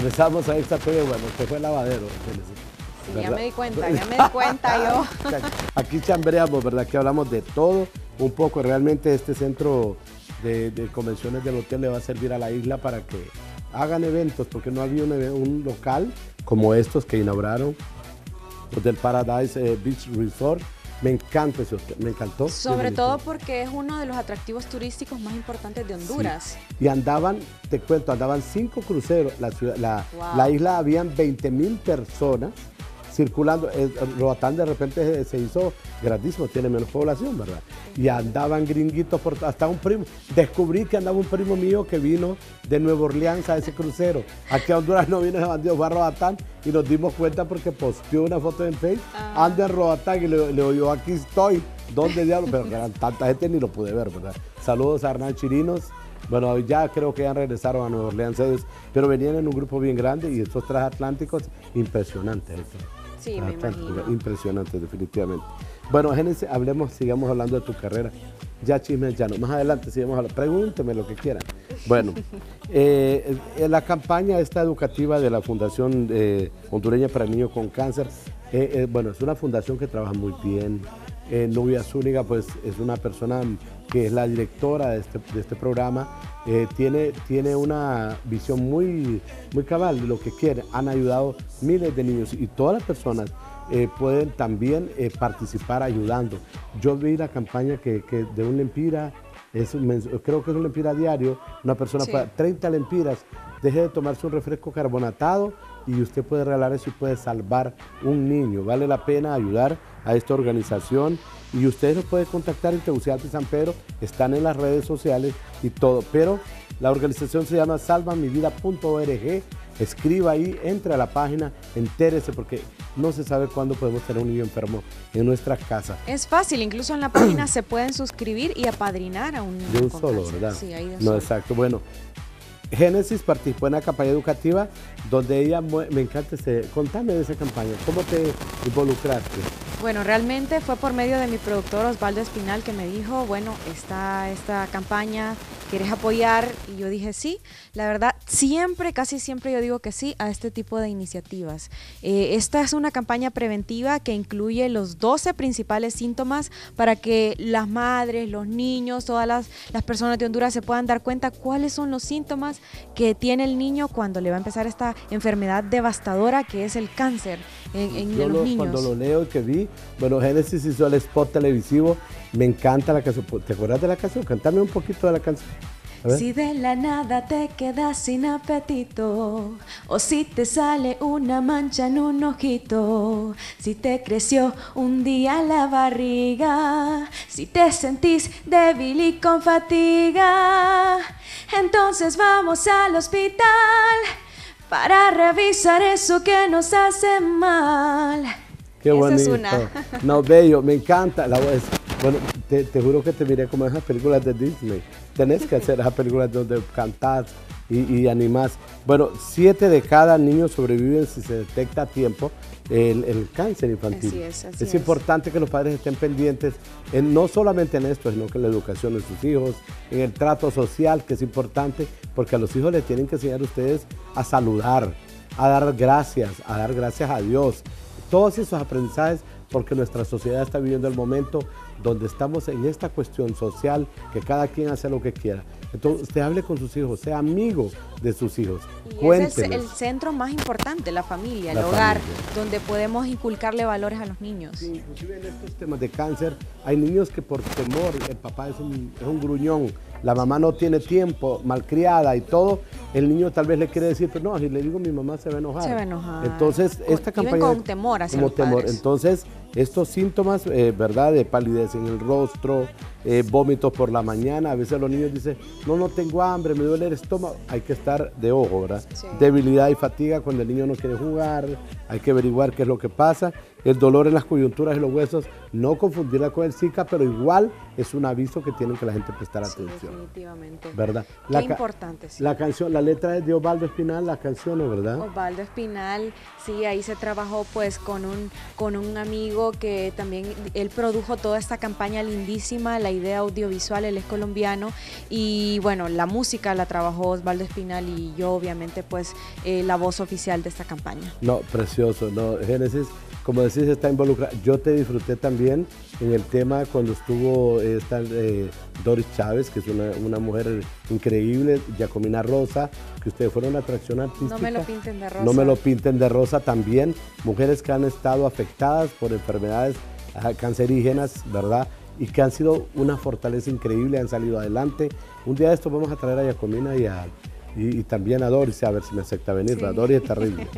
regresamos a esta TV, bueno, usted fue lavadero. Sí, ya me di cuenta, ya me di cuenta yo. Aquí chambreamos, ¿verdad? Que hablamos de todo un poco. Realmente este centro de, convenciones del hotel le va a servir a la isla para que hagan eventos, porque no había un, local como estos que inauguraron, Hotel Paradise eh, Beach Resort, me encanta ese hotel, me encantó. Sobre todo porque es uno de los atractivos turísticos más importantes de Honduras. Y andaban, te cuento, andaban cinco cruceros. La, ciudad, la, la isla habían 20 mil personas circulando. Roatán de repente se hizo grandísimo, tiene menos población, ¿verdad? Y andaban gringuitos por hasta un primo. Descubrí que andaba un primo mío que vino de Nueva Orleans a ese crucero. Aquí a Honduras no vino ese bandido, fue a Roatán y nos dimos cuenta porque posteó una foto en Facebook. Ah. Ando en Roatán y le, oyó, aquí estoy. ¿Dónde diablo? Pero eran tanta gente ni lo pude ver, ¿verdad? Saludos a Hernán Chirinos. Bueno, ya creo que ya regresaron a Nueva Orleans pero venían en un grupo bien grande y estos transatlánticos impresionantes. Sí, me imagino. Impresionante, definitivamente. Bueno, Génesis, hablemos, sigamos hablando de tu carrera. Ya chismes, ya no. Más adelante sigamos hablando. Pregúnteme lo que quieran. Bueno, eh, en la campaña esta educativa de la Fundación eh, Hondureña para Niños con Cáncer, eh, bueno, es una fundación que trabaja muy bien. Nubia Zúñiga, pues es una persona que es la directora de este, de este programa eh, tiene, tiene una visión muy, muy cabal de lo que quiere. Han ayudado miles de niños y todas las personas eh, pueden también eh, participar ayudando. Yo vi la campaña que, de un lempira, es, creo que es un lempira diario, una persona sí. 30 lempiras, deje de tomarse un refresco carbonatado y usted puede regalar eso y puede salvar un niño. Vale la pena ayudar a esta organización y ustedes nos pueden contactar en Tegucigalpa y San Pedro, están en las redes sociales y todo, pero la organización se llama salvamivida.org, escriba ahí, entre a la página, entérese porque no se sabe cuándo podemos tener un niño enfermo en nuestra casa. Es fácil, incluso en la página se pueden suscribir y apadrinar a un niño. De un solo, ¿verdad? Sí, ahí de No, exacto. Bueno, Génesis participó en la campaña educativa donde ella, me encanta, ese, contame de esa campaña, ¿cómo te involucraste? Bueno, realmente fue por medio de mi productor Osvaldo Espinal que me dijo, bueno, está esta campaña, ¿quieres apoyar? Y yo dije sí. La verdad, siempre, casi siempre yo digo que sí a este tipo de iniciativas. Eh, esta es una campaña preventiva que incluye los 12 principales síntomas para que las madres, los niños, todas las, las personas de Honduras se puedan dar cuenta cuáles son los síntomas que tiene el niño cuando le va a empezar esta enfermedad devastadora que es el cáncer en, los niños. Cuando lo leo y que vi, bueno, Génesis hizo el spot televisivo, me encanta la canción. ¿Te acuerdas de la canción? Cántame un poquito de la canción. Si de la nada te quedas sin apetito, o si te sale una mancha en un ojito, si te creció un día la barriga, si te sentís débil y con fatiga, entonces vamos al hospital para revisar eso que nos hace mal. Qué es una. No, bello, me encanta. La voz. Bueno, te, juro que te miré como esas películas de Disney. Tenés que hacer esas películas donde cantás y, y animás. Bueno, siete de cada niño sobreviven si se detecta a tiempo el, cáncer infantil. Así es, así es, importante que los padres estén pendientes, en, no solamente en esto, sino que en la educación de sus hijos, en el trato social, que es importante, porque a los hijos les tienen que enseñar ustedes a saludar, a dar gracias, a dar gracias a Dios. Todos esos aprendizajes, porque nuestra sociedad está viviendo el momento donde estamos en esta cuestión social, que cada quien hace lo que quiera. Entonces, usted hable con sus hijos, sea amigo de sus hijos. Y ese es el centro más importante, la familia, el hogar, donde podemos inculcarle valores a los niños. inclusive en estos temas de cáncer, hay niños que por temor, el papá es un, es un gruñón, la mamá no tiene tiempo, malcriada y todo, el niño tal vez le quiere decir, pero no, si le digo mi mamá se va a enojar. Se va a enojar. Entonces, esta campaña... con temor hacia como temor. Entonces, estos síntomas, eh, ¿verdad? De palidez en el rostro, eh, vómitos por la mañana, a veces los niños dicen, no, no tengo hambre, me duele el estómago, hay que estar de ojo, ¿verdad? Debilidad y fatiga cuando el niño no quiere jugar, hay que averiguar qué es lo que pasa el dolor en las coyunturas y los huesos, no confundirla con el Zika, pero igual es un aviso que tienen que la gente prestar Sí, atención. definitivamente. ¿Verdad? Qué importante, sí. La canción, la letra es de Osvaldo Espinal, la canción, ¿no, ¿verdad? Osvaldo Espinal, sí, ahí se trabajó pues con un, con un amigo que también, él produjo toda esta campaña lindísima, la idea audiovisual, él es colombiano y bueno, la música la trabajó Osvaldo Espinal y yo obviamente pues eh, la voz oficial de esta campaña. No, precioso, no, Génesis, como decís, está involucrada. Yo te disfruté también en el tema cuando estuvo esta eh, Doris Chávez, que es una, una mujer increíble, Giacomina Rosa, que ustedes fueron una atracción artística. No me lo pinten de rosa. No me lo pinten de rosa también. Mujeres que han estado afectadas por enfermedades ah, cancerígenas, ¿verdad? Y que han sido una fortaleza increíble, han salido adelante. Un día de esto vamos a traer a Giacomina y, a, y, y también a Doris, a ver si me acepta venir. Sí. ¿verdad? Doris es terrible,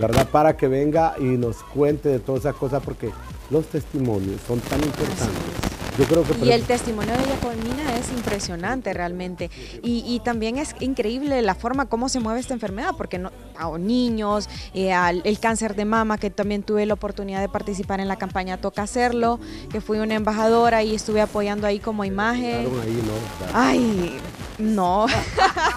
¿verdad? Para que venga y nos cuente de todas esas cosas, porque los testimonios son tan importantes. Yo creo que... por Y el testimonio de Jacomina es impresionante realmente. Y, y también es increíble la forma como se mueve esta enfermedad, porque no, a niños, eh, al- el cáncer de mama, que también tuve la oportunidad de participar en la campaña Toca Hacerlo, que fui una embajadora y estuve apoyando ahí como imagen. Ahí, ¿no? Ay, no.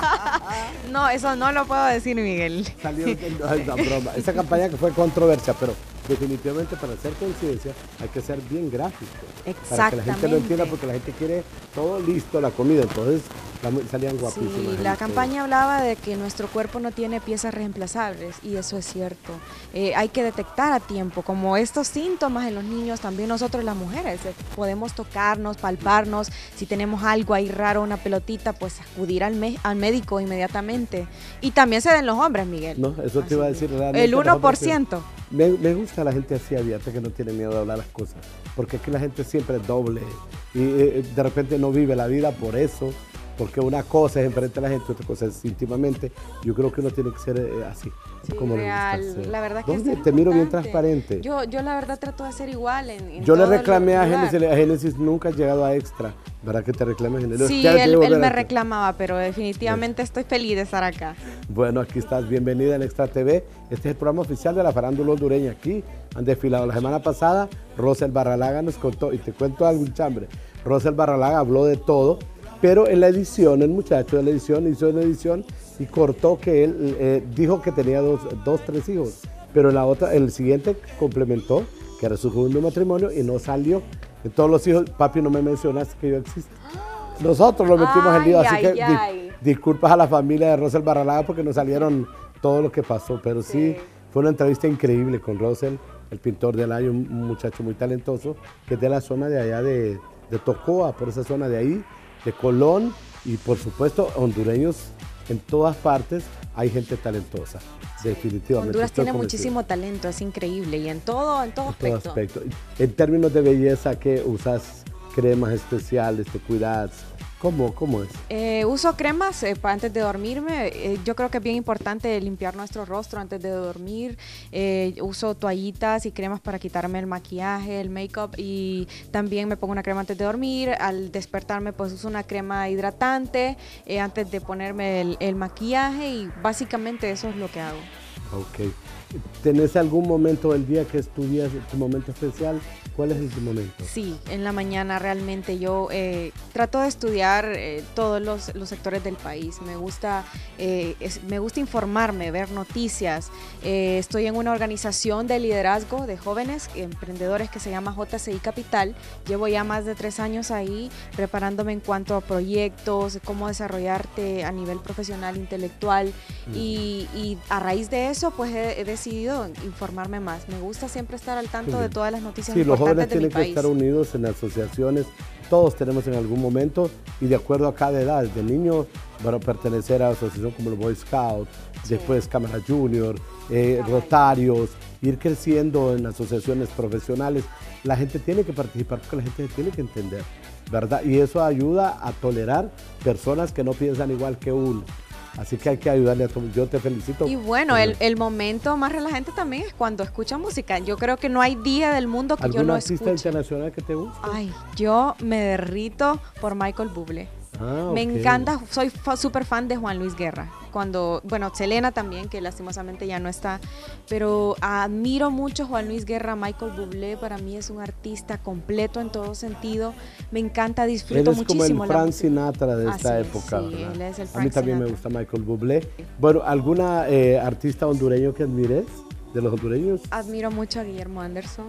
no, eso no lo puedo decir, Miguel. Salió no, es una broma. Esa campaña que fue controversia, pero definitivamente para hacer conciencia hay que ser bien gráfico. Para que la gente lo entienda, Exactamente. porque la gente quiere todo listo, la comida. Entonces salían guapísimas. Sí, la campaña hablaba de que nuestro cuerpo no tiene piezas reemplazables y eso es cierto. Eh, hay que detectar a tiempo, como estos síntomas en los niños, también nosotros las mujeres eh, podemos tocarnos, palparnos, si tenemos algo ahí raro, una pelotita, pues acudir al, me- al médico inmediatamente. Y también se den los hombres, Miguel. No, eso te iba a decir. El nosotros 1%. Me, gusta la gente así abierta que no tiene miedo de hablar las cosas, porque aquí la gente siempre es doble y eh, de repente no vive la vida por eso, porque una cosa es enfrente a la gente, otra cosa es íntimamente. Yo creo que uno tiene que ser eh, así, Sí, como le gusta real. ser. La verdad que ¿Dónde? es Te miro bien transparente. Yo, yo la verdad trato de ser igual en, en Yo le el reclamé a. Génesis, a Génesis nunca has llegado a extra, ¿verdad que te reclame Génesis? Sí, Ya te él, me reclamaba, pero definitivamente estoy feliz de estar acá. Bueno, aquí estás, bienvenida al Extra TV. Este es el programa oficial de la farándula hondureña. Aquí han desfilado la semana pasada. Rosel Barralaga nos contó, y te cuento algo, chambre. Rosel Barralaga habló de todo, pero en la edición, el muchacho de la edición hizo una edición y cortó que él eh, dijo que tenía dos, dos, tres hijos, pero en la otra, el siguiente complementó que era su segundo matrimonio y no salió. En todos los hijos, papi, no me mencionaste que yo existo. Nosotros lo metimos en lío, Ay, así que ay, di- ay. disculpas a la familia de Rosel Barralaga porque nos salieron todo lo que pasó, pero sí, Sí. fue una entrevista increíble con Rosel, el pintor del año, un un muchacho muy talentoso, que es de la zona de allá de, de Tocoa, por esa zona de ahí, de Colón, y por supuesto hondureños en todas partes hay gente talentosa, definitivamente. Honduras tiene convencido. muchísimo talento, es increíble y en todo, en todo En todo aspecto. aspecto. En términos de belleza, ¿qué usas? Cremas especiales, te cuidas. ¿Cómo, cómo es? Eh, uso cremas eh, pa- antes de dormirme. eh, yo creo que es bien importante limpiar nuestro rostro antes de dormir. Eh, uso toallitas y cremas para quitarme el maquillaje, el make-up y también me pongo una crema antes de dormir. Al despertarme pues uso una crema hidratante eh, antes de ponerme el, el maquillaje y básicamente eso es lo que hago. Ok. ¿Tenés algún momento del día que estudias tu momento especial? ¿Cuál es ese momento? Sí, en la mañana realmente yo eh, trato de estudiar eh, todos los, los sectores del país. Me gusta, eh, es- me gusta informarme, ver noticias. Estoy en una organización de liderazgo de jóvenes emprendedores que se llama JCI Capital. Llevo ya más de tres años ahí preparándome en cuanto a proyectos, cómo desarrollarte a nivel profesional, intelectual. Y, y a raíz de eso, pues he, he decidido informarme más. Me gusta siempre estar al tanto de todas las noticias Sí, los jóvenes tienen que estar unidos en asociaciones. Todos tenemos en algún momento y de acuerdo a cada edad. De niños, bueno, pertenecer a asociación como el Boy Scout, después Cámara Junior, eh, Rotarios, ir creciendo en asociaciones profesionales. La gente tiene que participar porque la gente tiene que entender, ¿verdad? Y eso ayuda a tolerar personas que no piensan igual que uno. Así que hay que ayudarle a todos. Yo te felicito. Y bueno, el, el momento más relajante también es cuando escucha música. Yo creo que no hay día del mundo que yo ¿Algún no artista escuche. internacional que te guste? Ay, yo me derrito por Michael Bublé. Ah, Me encanta, soy súper fan de Juan Luis Guerra. Cuando, bueno, Selena también, que lastimosamente ya no está, pero admiro mucho a Juan Luis Guerra, Michael Bublé, para mí es un artista completo en todo sentido. Me encanta, disfruto él es muchísimo. Como el Frank Sinatra de esta época. Sí, él es el a mí también me gusta Michael Bublé. Bueno, ¿alguna eh, artista hondureño que admires? De los hondureños? Admiro mucho a Guillermo Anderson.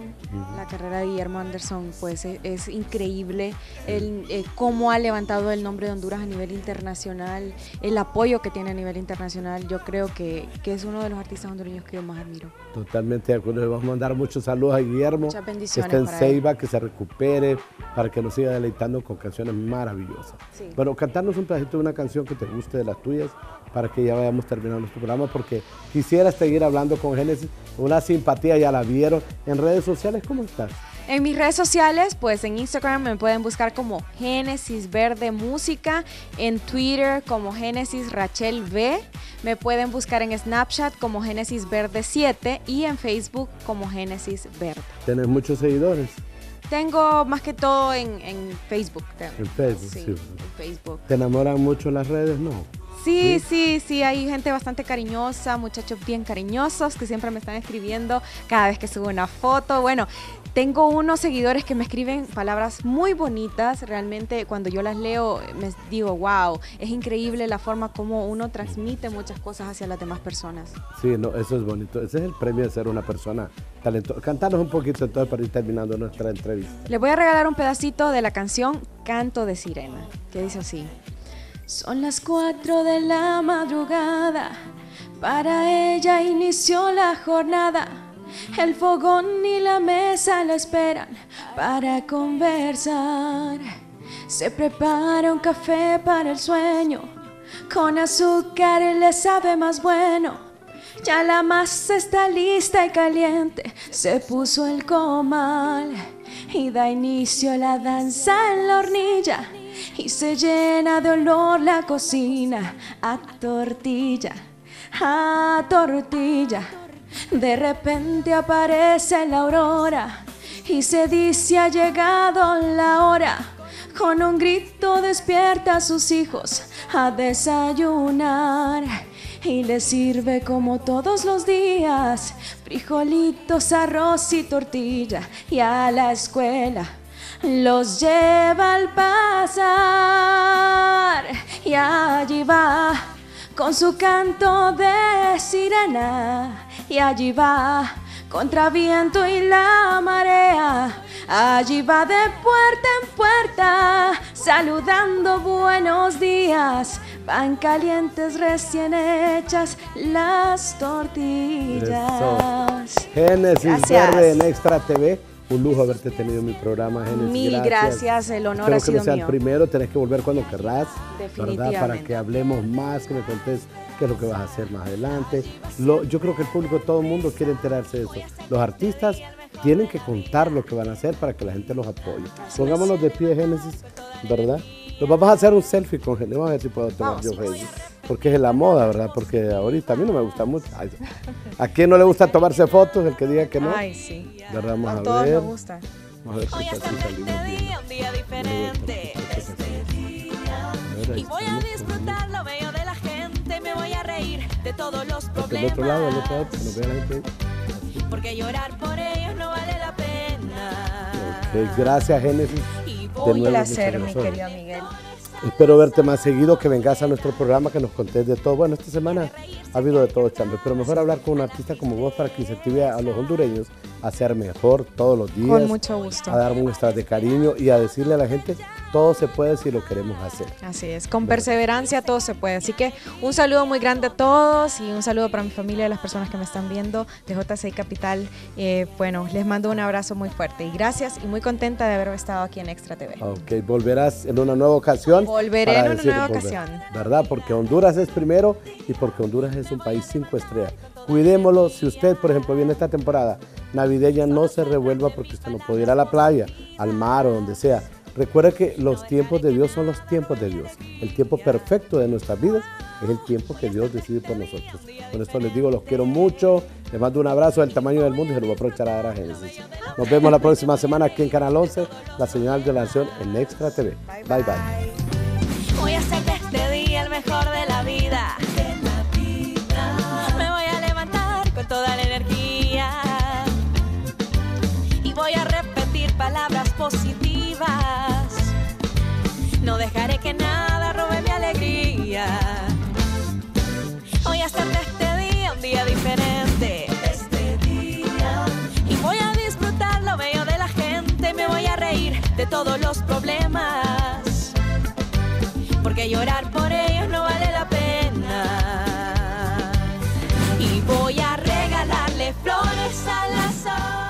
La carrera de Guillermo Anderson pues e, es, increíble. El, eh, cómo ha levantado el nombre de Honduras a nivel internacional, el apoyo que tiene a nivel internacional. Yo creo que, que es uno de los artistas hondureños que yo más admiro. Totalmente de acuerdo. Le vamos a mandar muchos saludos a Guillermo. Muchas bendiciones. Que esté en Ceiba, que se recupere, para que nos siga deleitando con canciones maravillosas. Bueno, cantarnos un pedacito de una canción que te guste de las tuyas para que ya vayamos terminando nuestro programa, porque quisiera seguir hablando con Génesis, una simpatía, ya la vieron. En redes sociales, ¿cómo estás? En mis redes sociales, pues en Instagram me pueden buscar como Génesis Verde Música, en Twitter como Génesis Rachel V, me pueden buscar en Snapchat como Génesis Verde 7 y en Facebook como Génesis Verde. ¿Tienes muchos seguidores? Tengo más que todo en, Facebook. En Facebook, sí, En Facebook. ¿Te enamoran mucho las redes? No. Sí, sí, sí, hay gente bastante cariñosa, muchachos bien cariñosos que siempre me están escribiendo cada vez que subo una foto. Bueno, tengo unos seguidores que me escriben palabras muy bonitas, realmente cuando yo las leo me digo, wow, es increíble la forma como uno transmite muchas cosas hacia las demás personas. Sí, no, eso es bonito, ese es el premio de ser una persona talentosa. Cantanos un poquito entonces para ir terminando nuestra entrevista. Les voy a regalar un pedacito de la canción Canto de Sirena, que dice así. Son las cuatro de la madrugada, para ella inició la jornada. El fogón y la mesa la esperan para conversar. Se prepara un café para el sueño, con azúcar le sabe más bueno. Ya la masa está lista y caliente, se puso el comal y da inicio la danza en la hornilla y se llena de olor la cocina a tortilla, a tortilla. De repente aparece la aurora y se dice ha llegado la hora. Con un grito despierta a sus hijos a desayunar y les sirve como todos los días frijolitos, arroz y tortilla y a la escuela los lleva al pasar y allí va con su canto de sirena y allí va contra viento y la marea. Allí va de puerta en puerta, saludando buenos días. Van calientes recién hechas las tortillas. Génesis Verde en Extra TV un lujo haberte tenido en mi programa, Genesis. Mil gracias. el honor ha sido que no sea el primero, tenés que volver cuando querrás, ¿verdad? Para que hablemos más, que me contés qué es lo que vas a hacer más adelante. Lo, yo creo que el público, todo el mundo quiere enterarse de eso. Los artistas tienen que contar lo que van a hacer para que la gente los apoye. Pongámonos de pie, Génesis, ¿verdad? Nos vamos a hacer un selfie con Génesis. Vamos a ver si puedo tomar yo Génesis porque es la moda, ¿verdad? Porque ahorita a mí no me gusta mucho. ¿A quién no le gusta tomarse fotos? El que diga que no. Ay, sí. ¿Verdad? Vamos a, a, todos me gusta. Vamos a ver si salimos bien. Un día diferente. Y voy a disfrutar lo bello de la gente, me voy a reír de todos los problemas. Del otro lado, del otro lado, que nos vea la gente. Porque llorar por ellos no vale la pena. Ok, gracias Génesis. Un placer, mi querido Miguel. Espero verte más seguido, que vengas a nuestro programa, que nos contés de todo. Bueno, esta semana ha habido de todo, Chambre, pero mejor hablar con un artista como vos para que incentive a los hondureños a ser mejor todos los días. Con mucho gusto. A dar muestras de cariño y a decirle a la gente, todo se puede si lo queremos hacer. Así es, con perseverancia todo se puede. Así que un saludo muy grande a todos y un saludo para mi familia y las personas que me están viendo de J6 Capital. Eh, bueno, les mando un abrazo muy fuerte y gracias y muy contenta de haber estado aquí en Extra TV. Ok, volverás en una nueva ocasión. Volveré en una nueva ocasión. ¿Verdad? Porque Honduras es primero y porque Honduras es un país cinco estrellas. Cuidémoslo. Si usted, por ejemplo, viene esta temporada navideña, no se revuelva porque usted no puede ir a la playa, al mar o donde sea. Recuerda que los tiempos de Dios son los tiempos de Dios. El tiempo perfecto de nuestras vidas es el tiempo que Dios decide por nosotros. Con esto les digo, los quiero mucho. Les mando un abrazo del tamaño del mundo y se lo voy a aprovechar a dar a Génesis. Nos vemos la próxima semana aquí en Canal 11, la señal de la nación en Extra TV. Bye bye. bye. Voy a hacer de este día el mejor de la vida. Me voy a levantar con toda la energía. Y voy a repetir palabras positivas todos los problemas, porque llorar por ellos no vale la pena. Y voy a regalarle flores al azar.